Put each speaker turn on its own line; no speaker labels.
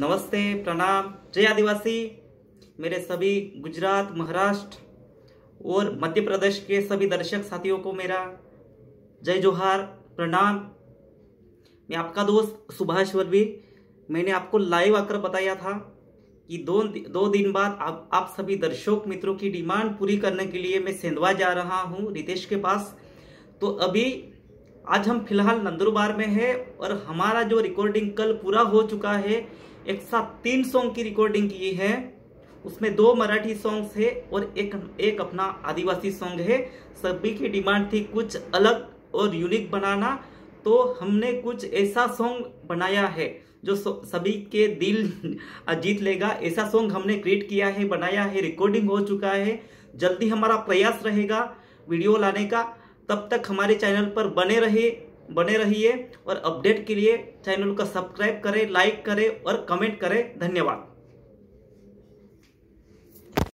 नमस्ते प्रणाम। जय आदिवासी। मेरे सभी गुजरात महाराष्ट्र और मध्य प्रदेश के सभी दर्शक साथियों को मेरा जय जोहार प्रणाम। मैं आपका दोस्त सुभाष वर्वी। मैंने आपको लाइव आकर बताया था कि दो दो दिन बाद आप, आप सभी दर्शक मित्रों की डिमांड पूरी करने के लिए मैं सेंधवा जा रहा हूँ रितेश के पास। तो अभी आज हम फ़िलहाल नंदुरबार में है और हमारा जो रिकॉर्डिंग कल पूरा हो चुका है एक साथ तीन सॉन्ग की रिकॉर्डिंग की है। उसमें दो मराठी सॉन्ग्स है और एक एक अपना आदिवासी सॉन्ग है। सभी की डिमांड थी कुछ अलग और यूनिक बनाना तो हमने कुछ ऐसा सॉन्ग बनाया है जो सभी के दिल जीत लेगा। ऐसा सॉन्ग हमने क्रिएट किया है, बनाया है रिकॉर्डिंग हो चुका है। जल्दी हमारा प्रयास रहेगा वीडियो लाने का। तब तक हमारे चैनल पर बने रहिए बने रहिए और अपडेट के लिए चैनल को सब्सक्राइब करें लाइक करें और कमेंट करें। धन्यवाद।